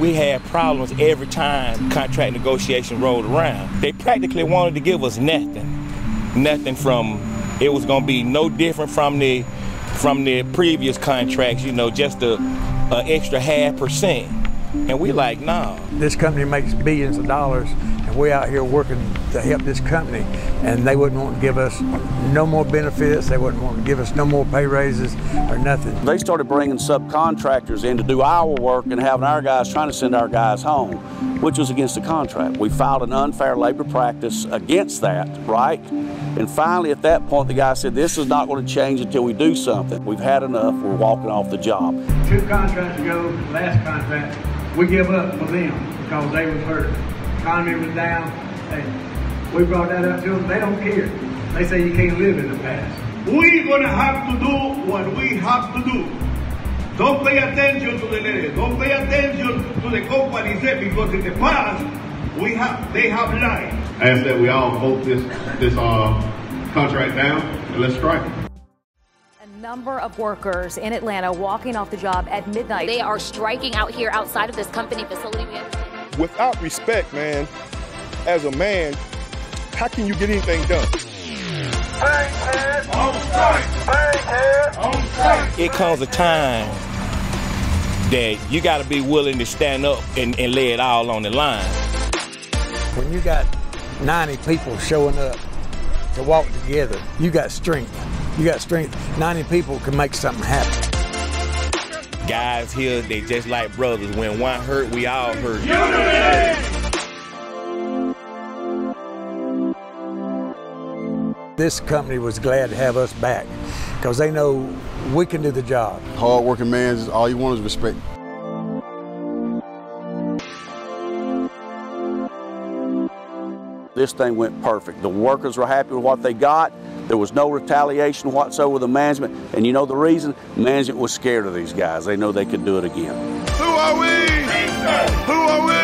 we had problems every time contract negotiation rolled around. They practically wanted to give us nothing. Nothing from it was gonna be no different from the from the previous contracts, you know, just a, a extra half percent. And we like, nah. This company makes billions of dollars, and we're out here working to help this company. And they wouldn't want to give us no more benefits. They wouldn't want to give us no more pay raises or nothing. They started bringing subcontractors in to do our work and having our guys trying to send our guys home, which was against the contract. We filed an unfair labor practice against that, right? And finally, at that point, the guy said, This is not going to change until we do something. We've had enough. We're walking off the job. Two contracts ago, last contract, we give up for them because they was hurt. Economy was down. Hey, we brought that up to them. They don't care. They say you can't live in the past. We're gonna have to do what we have to do. Don't pay attention to the lady. Don't pay attention to the company said because in the past we have they have lied. I ask that we all vote this this uh, contract down and let's strike it number of workers in Atlanta walking off the job at midnight. They are striking out here outside of this company facility. Without respect, man, as a man, how can you get anything done? It comes a time that you got to be willing to stand up and, and lay it all on the line. When you got 90 people showing up to walk together, you got strength you got strength. 90 people can make something happen. Guys here, they just like brothers. When one hurt, we all hurt. This company was glad to have us back because they know we can do the job. Hard working man, all you want is respect. This thing went perfect. The workers were happy with what they got. There was no retaliation whatsoever with the management. And you know the reason? Management was scared of these guys. They know they could do it again. Who are we? Who are we?